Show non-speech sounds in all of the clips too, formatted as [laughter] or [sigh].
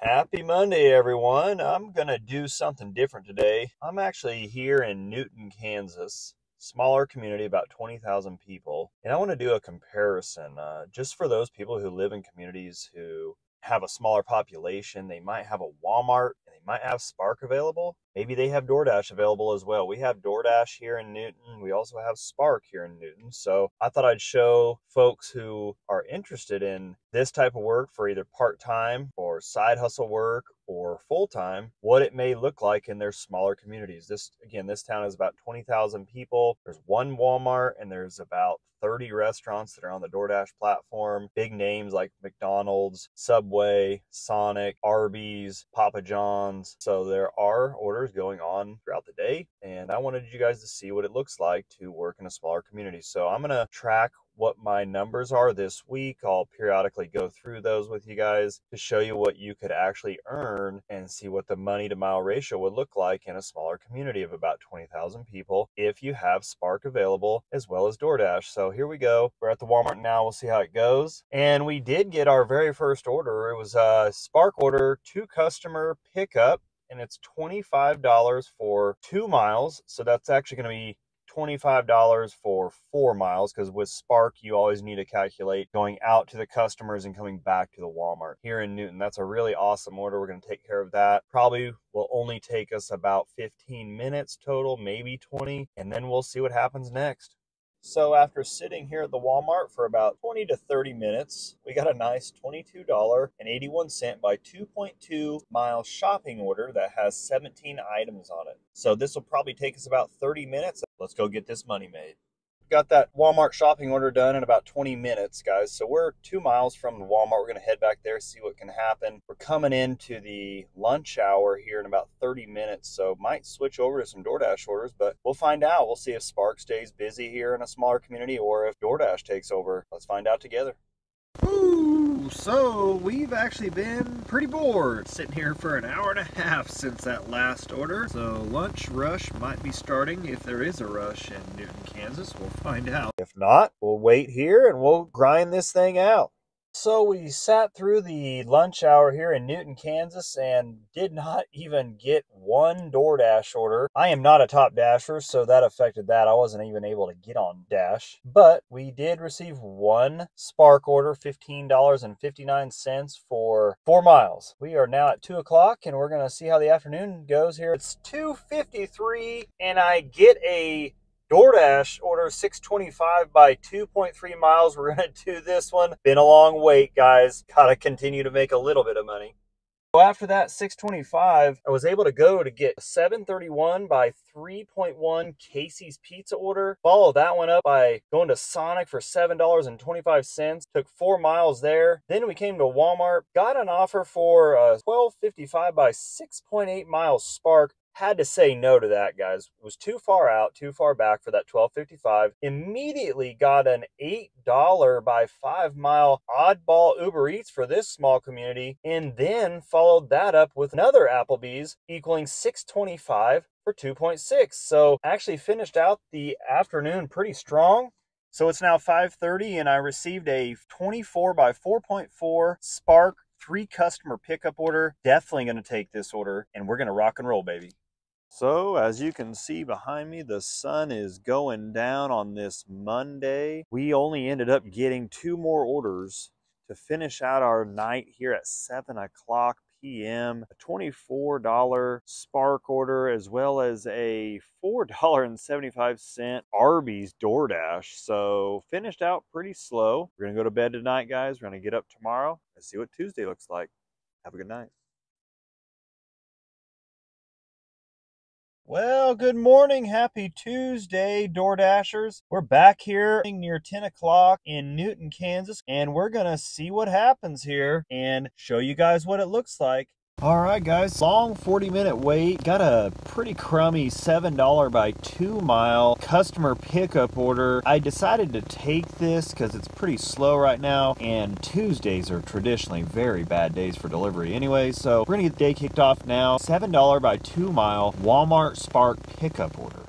Happy Monday, everyone. I'm going to do something different today. I'm actually here in Newton, Kansas, smaller community, about 20,000 people, and I want to do a comparison uh, just for those people who live in communities who have a smaller population. They might have a Walmart might have Spark available. Maybe they have DoorDash available as well. We have DoorDash here in Newton. We also have Spark here in Newton. So I thought I'd show folks who are interested in this type of work for either part time or side hustle work or full time what it may look like in their smaller communities. This, again, this town is about 20,000 people. There's one Walmart and there's about 30 restaurants that are on the DoorDash platform. Big names like McDonald's, Subway, Sonic, Arby's, Papa John's. So there are orders going on throughout the day. And I wanted you guys to see what it looks like to work in a smaller community. So I'm going to track what my numbers are this week. I'll periodically go through those with you guys to show you what you could actually earn and see what the money to mile ratio would look like in a smaller community of about 20,000 people if you have Spark available as well as DoorDash. So here we go. We're at the Walmart now. We'll see how it goes. And we did get our very first order. It was a Spark order, two customer pickup and it's $25 for two miles. So that's actually going to be $25 for four miles because with Spark, you always need to calculate going out to the customers and coming back to the Walmart here in Newton. That's a really awesome order. We're going to take care of that. Probably will only take us about 15 minutes total, maybe 20, and then we'll see what happens next. So after sitting here at the Walmart for about 20 to 30 minutes, we got a nice $22.81 by 2.2 mile shopping order that has 17 items on it. So this will probably take us about 30 minutes. Let's go get this money made got that Walmart shopping order done in about 20 minutes, guys. So we're two miles from the Walmart. We're going to head back there, see what can happen. We're coming into the lunch hour here in about 30 minutes, so might switch over to some DoorDash orders, but we'll find out. We'll see if Spark stays busy here in a smaller community or if DoorDash takes over. Let's find out together. So we've actually been pretty bored sitting here for an hour and a half since that last order. So lunch rush might be starting if there is a rush in Newton, Kansas. We'll find out. If not, we'll wait here and we'll grind this thing out. So we sat through the lunch hour here in Newton, Kansas, and did not [laughs] even get one DoorDash order. I am not a top dasher, so that affected that. I wasn't even able to get on Dash. But we did receive one Spark order, $15.59 for four miles. We are now at 2 o'clock, and we're going to see how the afternoon goes here. It's 2.53, and I get a DoorDash order 625 by 2.3 miles. We're going to do this one. Been a long wait, guys. Got to continue to make a little bit of money. So after that 625, I was able to go to get 731 by 3.1 Casey's pizza order. Follow that one up by going to Sonic for $7.25. Took four miles there. Then we came to Walmart, got an offer for uh, a 1255 by 6.8 miles Spark had to say no to that, guys. It was too far out, too far back for that 1255. Immediately got an $8 by 5 mile oddball Uber Eats for this small community, and then followed that up with another Applebee's equaling 625 for 2.6. So actually finished out the afternoon pretty strong. So it's now 5:30 and I received a 24 by 4.4 Spark three customer pickup order. Definitely going to take this order and we're going to rock and roll, baby. So, as you can see behind me, the sun is going down on this Monday. We only ended up getting two more orders to finish out our night here at 7 o'clock p.m. A $24 Spark order as well as a $4.75 Arby's DoorDash. So finished out pretty slow. We're going to go to bed tonight, guys. We're going to get up tomorrow and see what Tuesday looks like. Have a good night. Well, good morning. Happy Tuesday, DoorDashers. We're back here near 10 o'clock in Newton, Kansas, and we're going to see what happens here and show you guys what it looks like. All right, guys, long 40 minute wait. Got a pretty crummy $7 by 2 mile customer pickup order. I decided to take this because it's pretty slow right now, and Tuesdays are traditionally very bad days for delivery anyway. So we're gonna get the day kicked off now. $7 by 2 mile Walmart Spark pickup order.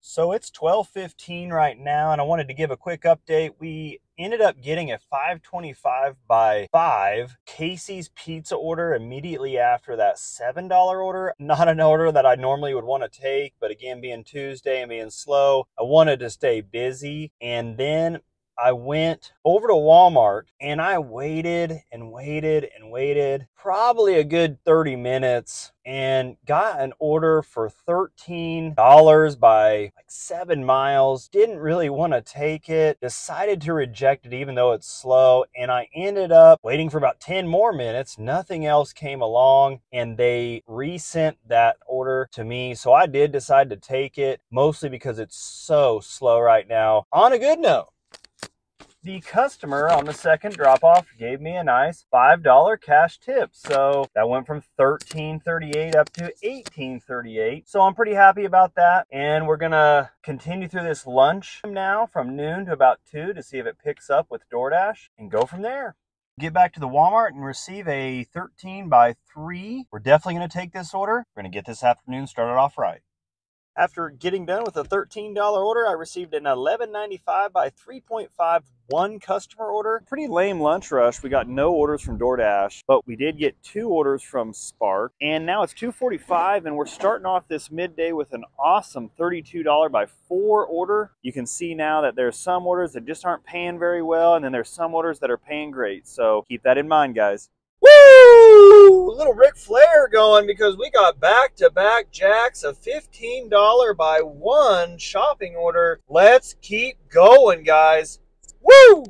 So it's 12:15 right now and I wanted to give a quick update. We ended up getting a 525 by 5 Casey's pizza order immediately after that $7 order. Not an order that I normally would want to take, but again, being Tuesday and being slow, I wanted to stay busy. And then I went over to Walmart and I waited and waited and waited probably a good 30 minutes and got an order for $13 by like seven miles. Didn't really want to take it, decided to reject it even though it's slow. And I ended up waiting for about 10 more minutes. Nothing else came along and they resent that order to me. So I did decide to take it mostly because it's so slow right now. On a good note, the customer on the second drop off gave me a nice $5 cash tip. So that went from $13.38 up to $18.38. So I'm pretty happy about that. And we're going to continue through this lunch now from noon to about 2 to see if it picks up with DoorDash and go from there get back to the Walmart and receive a 13 by 3. We're definitely going to take this order. We're going to get this afternoon started off right. After getting done with a $13 order, I received an $11.95 by 3.51 customer order. Pretty lame lunch rush. We got no orders from DoorDash, but we did get two orders from Spark. And now it's 2.45 and we're starting off this midday with an awesome $32 by 4 order. You can see now that there's some orders that just aren't paying very well and then there's some orders that are paying great. So keep that in mind, guys. Woo! A little Ric Flair going because we got back to back jacks, a $15 by one shopping order. Let's keep going, guys. Woo!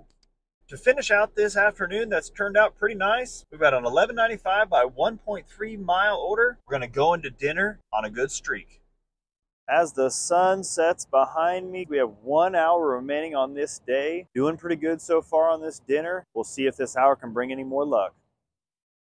To finish out this afternoon, that's turned out pretty nice. We've got an 11.95 by 1.3 mile order. We're going to go into dinner on a good streak. As the sun sets behind me, we have one hour remaining on this day. Doing pretty good so far on this dinner. We'll see if this hour can bring any more luck.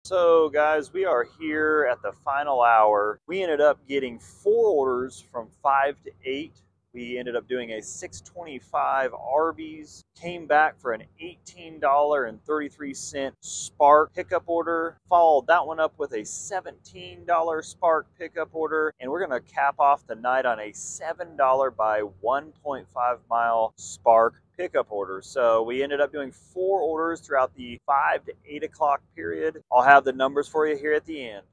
So guys, we are here at the final hour. We ended up getting four orders from five to eight. We ended up doing a 625 Arby's, came back for an $18.33 Spark pickup order, followed that one up with a $17 Spark pickup order, and we're gonna cap off the night on a $7 by 1.5 mile Spark pickup order. So we ended up doing four orders throughout the five to eight o'clock period. I'll have the numbers for you here at the end.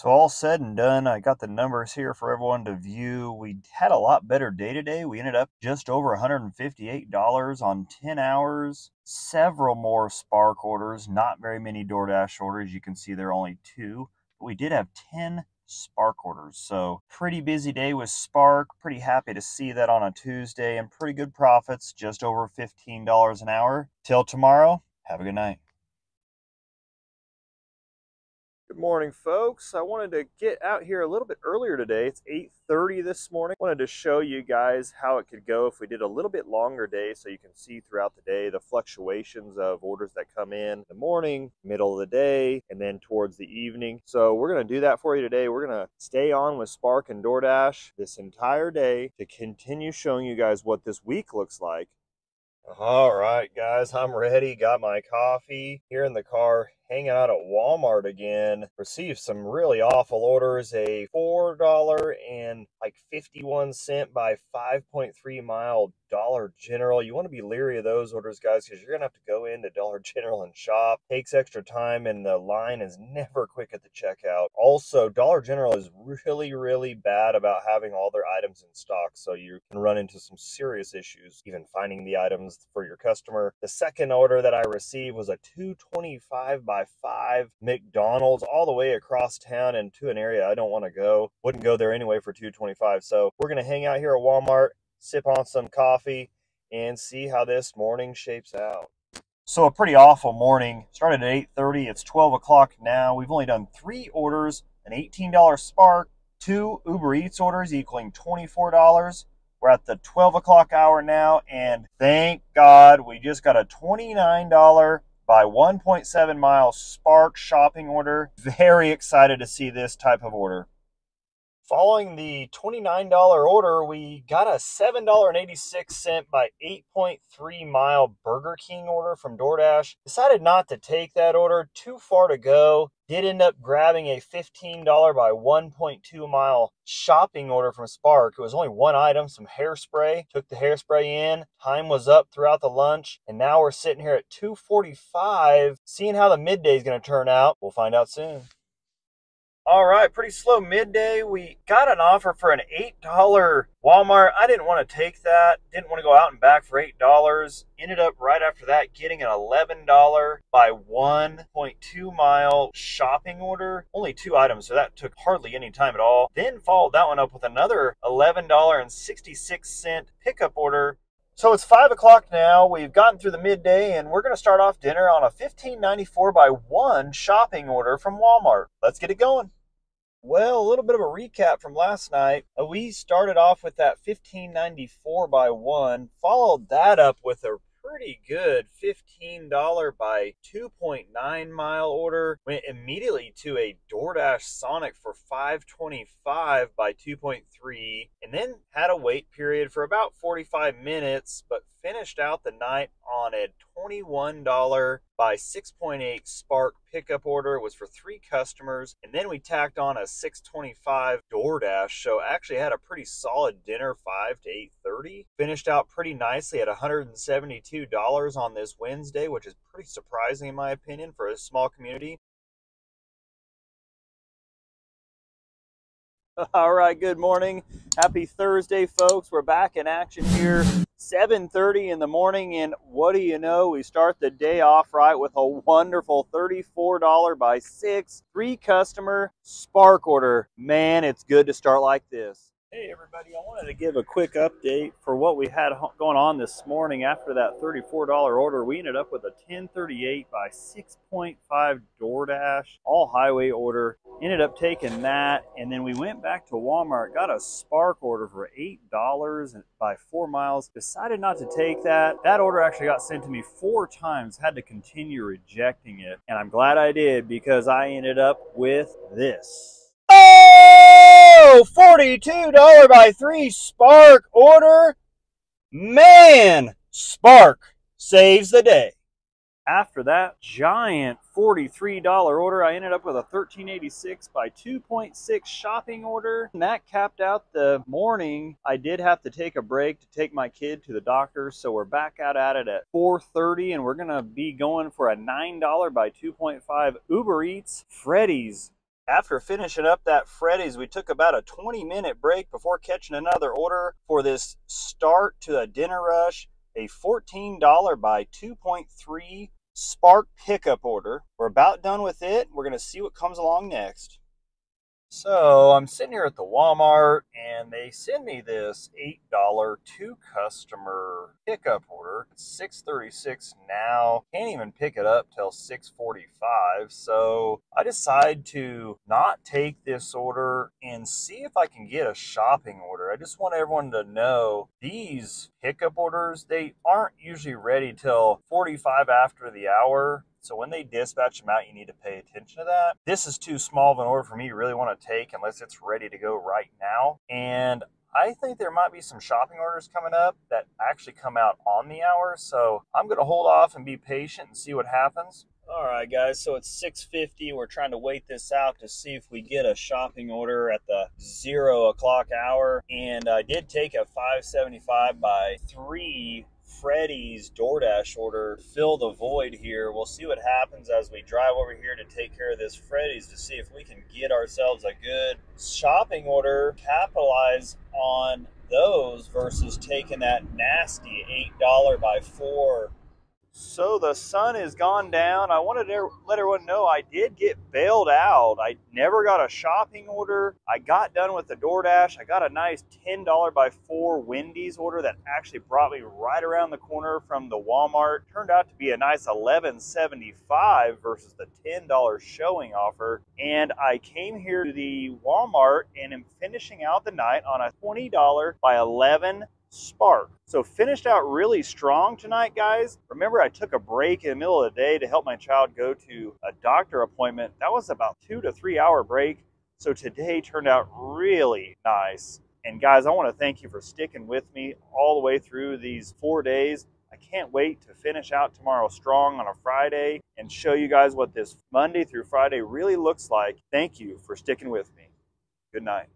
So all said and done, I got the numbers here for everyone to view. We had a lot better day today. We ended up just over $158 on 10 hours. Several more Spark orders, not very many DoorDash orders. You can see there are only two. But we did have 10 Spark orders. So pretty busy day with Spark. Pretty happy to see that on a Tuesday and pretty good profits, just over $15 an hour. Till tomorrow, have a good night. Good morning, folks. I wanted to get out here a little bit earlier today. It's 8.30 this morning. wanted to show you guys how it could go if we did a little bit longer day so you can see throughout the day the fluctuations of orders that come in the morning, middle of the day, and then towards the evening. So we're going to do that for you today. We're going to stay on with Spark and DoorDash this entire day to continue showing you guys what this week looks like. All right, guys, I'm ready. Got my coffee here in the car hanging out at Walmart again, received some really awful orders. A $4 and like 51 cent by 5.3 mile Dollar General. You want to be leery of those orders, guys, because you're going to have to go into Dollar General and shop. Takes extra time, and the line is never quick at the checkout. Also, Dollar General is really, really bad about having all their items in stock, so you can run into some serious issues even finding the items for your customer. The second order that I received was a 225 by 5 McDonald's all the way across town and to an area I don't want to go. Wouldn't go there anyway for 225. So we're going to hang out here at Walmart sip on some coffee, and see how this morning shapes out. So a pretty awful morning. Started at 8.30. It's 12 o'clock now. We've only done three orders, an $18 Spark, two Uber Eats orders equaling $24. We're at the 12 o'clock hour now, and thank God we just got a $29 by 1.7 mile Spark shopping order. Very excited to see this type of order. Following the $29 order, we got a $7.86 by 8.3 mile Burger King order from DoorDash. Decided not to take that order, too far to go. Did end up grabbing a $15 by 1.2 mile shopping order from Spark. It was only one item, some hairspray. Took the hairspray in. Time was up throughout the lunch, and now we're sitting here at 2:45, seeing how the midday is going to turn out. We'll find out soon. All right, pretty slow midday. We got an offer for an $8 Walmart. I didn't want to take that. Didn't want to go out and back for $8. Ended up right after that getting an $11 by 1.2 mile shopping order. Only two items, so that took hardly any time at all. Then followed that one up with another $11.66 pickup order so it's five o'clock now. We've gotten through the midday, and we're going to start off dinner on a 1594 by one shopping order from Walmart. Let's get it going. Well, a little bit of a recap from last night. Uh, we started off with that 1594 by 1, followed that up with a pretty good $15 by 2.9 mile order. Went immediately to a DoorDash Sonic for 525 by 2.3 and then had a wait period for about 45 minutes, but finished out the night on a $21 by 6.8 Spark pickup order. It was for three customers. And then we tacked on a 625 DoorDash. So actually had a pretty solid dinner, 5 to 8.30. Finished out pretty nicely at $172 on this Wednesday, which is pretty surprising in my opinion for a small community. [laughs] All right, good morning. Happy Thursday, folks. We're back in action here. 7:30 in the morning and what do you know? We start the day off right with a wonderful $34 by 6 three customer spark order. Man, it's good to start like this. Hey everybody, I wanted to give a quick update for what we had going on this morning after that $34 order. We ended up with a 1038 by 6.5 DoorDash, all highway order. Ended up taking that and then we went back to Walmart, got a Spark order for $8 by 4 miles. Decided not to take that. That order actually got sent to me four times, had to continue rejecting it. And I'm glad I did because I ended up with this. $42 by 3 Spark order. Man, Spark saves the day. After that giant $43 order, I ended up with a 1386 by 2.6 shopping order. And that capped out the morning. I did have to take a break to take my kid to the doctor, so we're back out at it at 4.30 and we're gonna be going for a $9 by 2.5 Uber Eats Freddy's after finishing up that Freddy's, we took about a 20 minute break before catching another order for this start to a dinner rush, a $14 by 2.3 Spark pickup order. We're about done with it. We're going to see what comes along next. So I'm sitting here at the Walmart and they send me this $8 two customer pickup order. It's 636 now. Can't even pick it up till 645. So I decide to not take this order and see if I can get a shopping order. I just want everyone to know these pickup orders, they aren't usually ready till 45 after the hour. So when they dispatch them out, you need to pay attention to that. This is too small of an order for me to really want to take unless it's ready to go right now. And I think there might be some shopping orders coming up that actually come out on the hour. So I'm going to hold off and be patient and see what happens. All right, guys. So it's 6:50. We're trying to wait this out to see if we get a shopping order at the zero o'clock hour. And I did take a 575 by three Freddy's DoorDash order fill the void here. We'll see what happens as we drive over here to take care of this Freddy's to see if we can get ourselves a good shopping order, capitalize on those versus taking that nasty $8 by 4 so the sun has gone down. I wanted to let everyone know I did get bailed out. I never got a shopping order. I got done with the DoorDash. I got a nice $10 by 4 Wendy's order that actually brought me right around the corner from the Walmart. Turned out to be a nice $11.75 versus the $10 showing offer. And I came here to the Walmart and am finishing out the night on a $20 by 11 spark. So finished out really strong tonight, guys. Remember, I took a break in the middle of the day to help my child go to a doctor appointment. That was about two to three hour break. So today turned out really nice. And guys, I want to thank you for sticking with me all the way through these four days. I can't wait to finish out tomorrow strong on a Friday and show you guys what this Monday through Friday really looks like. Thank you for sticking with me. Good night.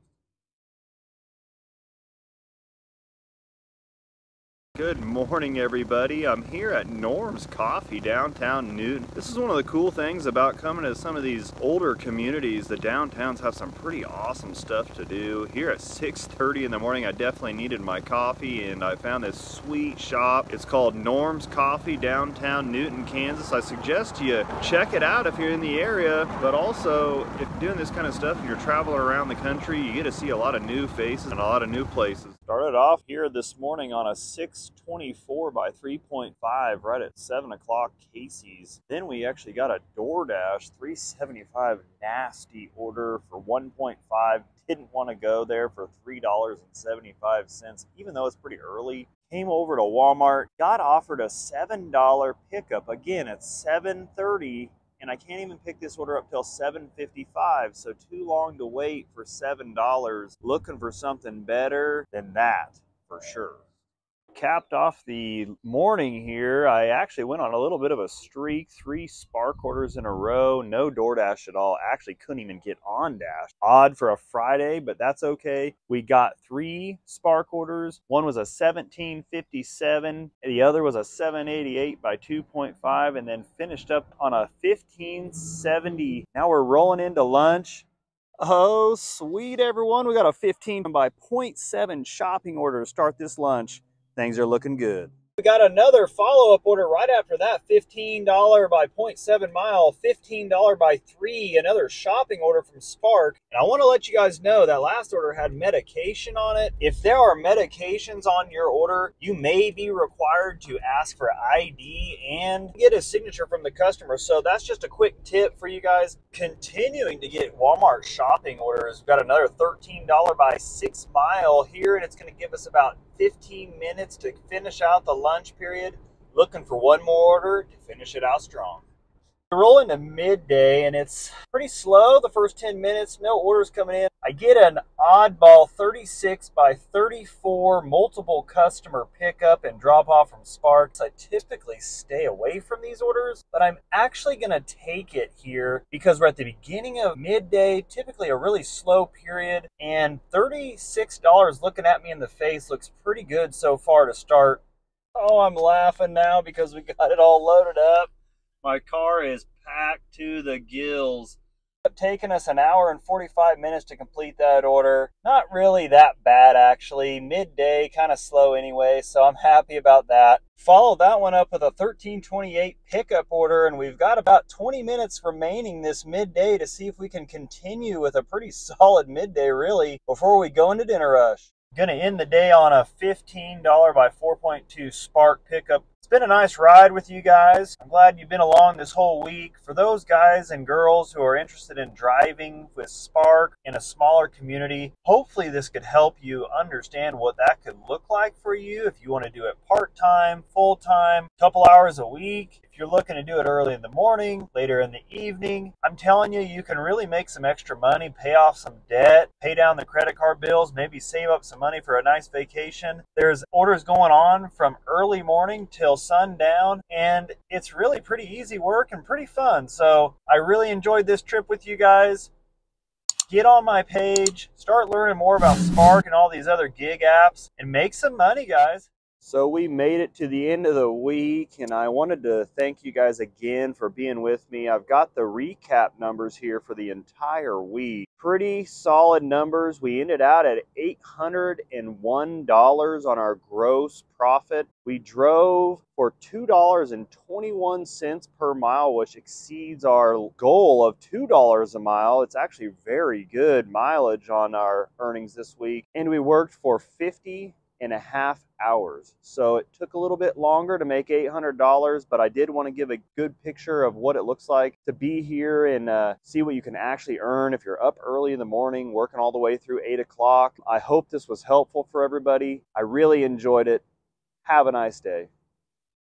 Good morning, everybody. I'm here at Norm's Coffee downtown Newton. This is one of the cool things about coming to some of these older communities. The downtowns have some pretty awesome stuff to do. Here at 6.30 in the morning, I definitely needed my coffee and I found this sweet shop. It's called Norm's Coffee downtown Newton, Kansas. I suggest you check it out if you're in the area, but also if you're doing this kind of stuff you're traveling around the country, you get to see a lot of new faces and a lot of new places. Started off here this morning on a 624 by 3.5 right at 7 o'clock Casey's. Then we actually got a DoorDash 375 nasty order for 1.5. Didn't want to go there for $3.75 even though it's pretty early. Came over to Walmart, got offered a $7 pickup. Again, at 730 and I can't even pick this order up till 7.55 so too long to wait for $7 looking for something better than that for sure capped off the morning here, I actually went on a little bit of a streak. Three Spark orders in a row, no DoorDash at all. Actually, couldn't even get on Dash. Odd for a Friday, but that's okay. We got three Spark orders. One was a 1757, the other was a 788 by 2.5, and then finished up on a 1570. Now we're rolling into lunch. Oh, sweet everyone. We got a 15 by 0.7 shopping order to start this lunch things are looking good. We got another follow-up order right after that, $15 by 0.7 mile, $15 by 3, another shopping order from Spark. And I want to let you guys know that last order had medication on it. If there are medications on your order, you may be required to ask for ID and get a signature from the customer. So that's just a quick tip for you guys. Continuing to get Walmart shopping orders. We've got another $13 by 6 mile here, and it's going to give us about 15 minutes to finish out the lunch period. Looking for one more order to finish it out strong. We roll into midday and it's pretty slow the first 10 minutes, no orders coming in. I get an oddball 36 by 34 multiple customer pickup and drop off from Sparks. I typically stay away from these orders, but I'm actually going to take it here because we're at the beginning of midday, typically a really slow period, and $36 looking at me in the face looks pretty good so far to start. Oh, I'm laughing now because we got it all loaded up. My car is packed to the gills. It's taken us an hour and 45 minutes to complete that order. Not really that bad, actually. Midday, kind of slow anyway, so I'm [laughs] happy about that. Follow that one up with a 1328 pickup order, and we've got about 20 minutes remaining this midday to see if we can continue with a pretty [laughs] solid midday, really, before we go into dinner rush. Gonna end the day on a $15 by 4.2 Spark pickup been a nice ride with you guys. I'm glad you've been along this whole week. For those guys and girls who are interested in driving with Spark in a smaller community, hopefully this could help you understand what that could look like for you if you want to do it part-time, full-time, a couple hours a week. You're looking to do it early in the morning, later in the evening, I'm telling you, you can really make some extra money, pay off some debt, pay down the credit card bills, maybe save up some money for a nice vacation. There's orders going on from early morning till sundown, and it's really pretty easy work and pretty fun. So I really enjoyed this trip with you guys get on my page, start learning more about Spark and all these other gig apps, and make some money, guys. So we made it to the end of the week, and I wanted to thank you guys again for being with me. I've got the recap numbers here for the entire week. Pretty solid numbers. We ended out at $801 on our gross profit. We drove for $2.21 per mile, which exceeds our goal of $2 a mile. It's actually very good mileage on our earnings this week. And we worked for 50 and a half hours. So it took a little bit longer to make $800, but I did want to give a good picture of what it looks like to be here and uh, see what you can actually earn if you're up early in the morning, working all the way through 8 o'clock. I hope this was helpful for everybody. I really enjoyed it. Have a nice day.